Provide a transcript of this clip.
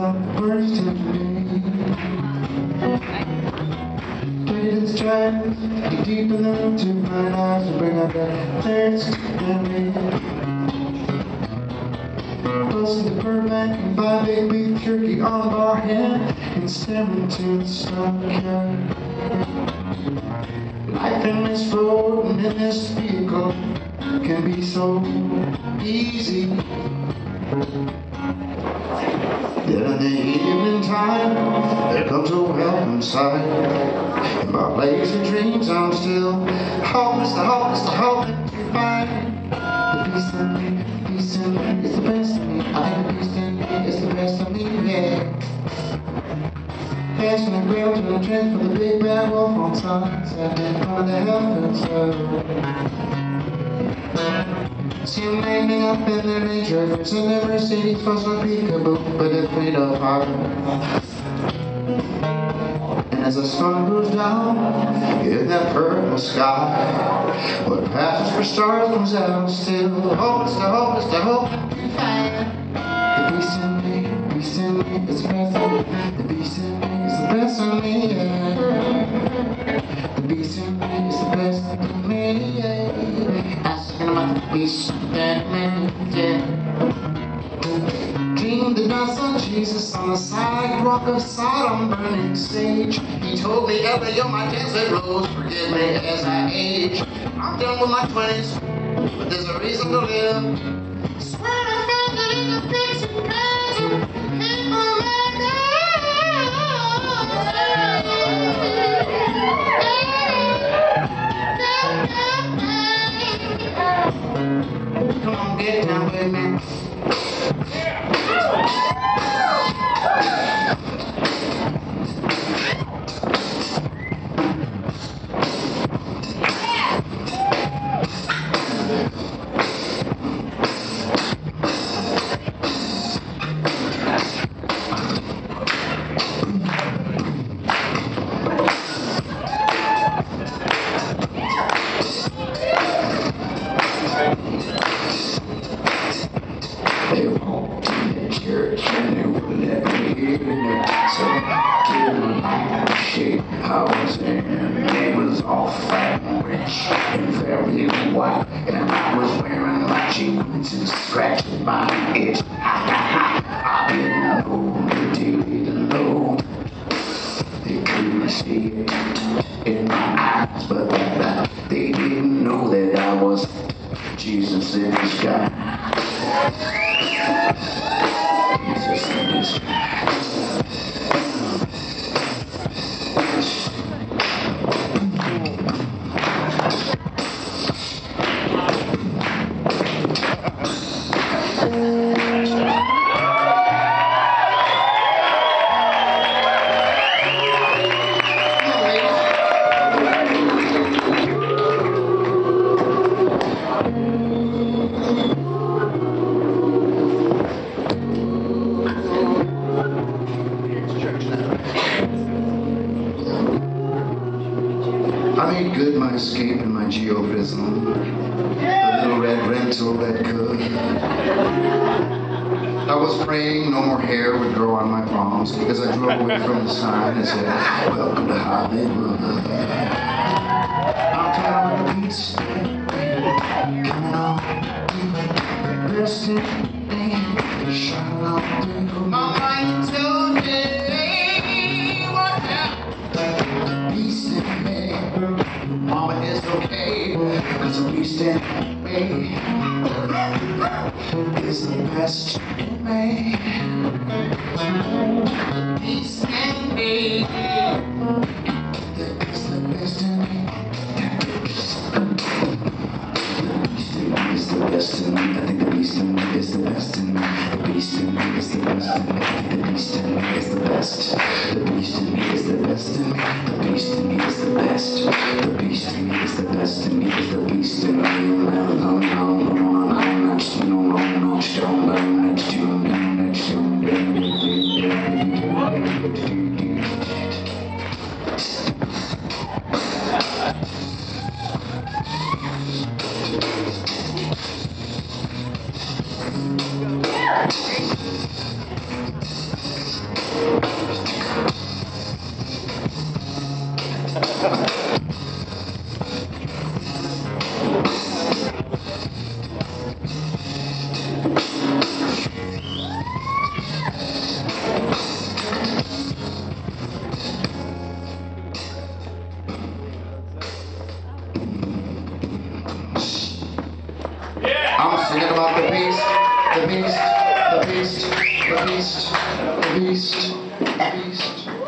the first to me. Cadence to deep enough to find eyes to bring out that thirst in me. Close to the Burbank and eight beef jerky on bar hand and staring to the sunshine. Life in this road and in this vehicle can be so easy. Then in the evening time, there comes a welcome sight. In my lazy dreams, I'm still hopeless, the hopeless to find. The peace in me, beast in me is the best of me. I think the beast in me is the best of me, yeah. Passing the grail to the trench for the big bad wolf on time. Sitting on the heavens See them landing up in their Range Rovers and their Mercedes for some peekaboo, but it's made of heart. And as the sun goes down in that purple sky, what passes for stars comes out still. The hope is the hope to find. The beast in me, the beast in me is the best me. The beast in me is the best of me, yeah. The beast in me about the beast in me, yeah. Dreamed about son Jesus on the sidewalk of Sodom burning sage. He told me, Ellie, you're my desert rose, forgive me as I age. I'm done with my twenties, but there's a reason to live. Swear on, get down with So I the was in. It was all fat and rich and very white. And I was wearing my jeans and scratching my itch. I didn't know, they didn't know. They couldn't see it in my eyes, but they didn't know that I was Jesus in disguise. Jesus in disguise. I Thank you. Made good my escape in my Geo Prizm. The little red rental that could. I was praying no more hair would grow on my palms as I drove away from the sign that said, Welcome to Hollywood. I'm down on the beach, coming on, best in me, shining on through. Mama is okay, cause the beast in me. Is the best in me. The beast in me the best in me. The beast in me is the best. The beast in me is the best in me. The beast in me is the best. The beast in me is the best in me. The beast in me. I'm singing about the beast, the beast, the beast, the beast, the beast, the beast. The beast.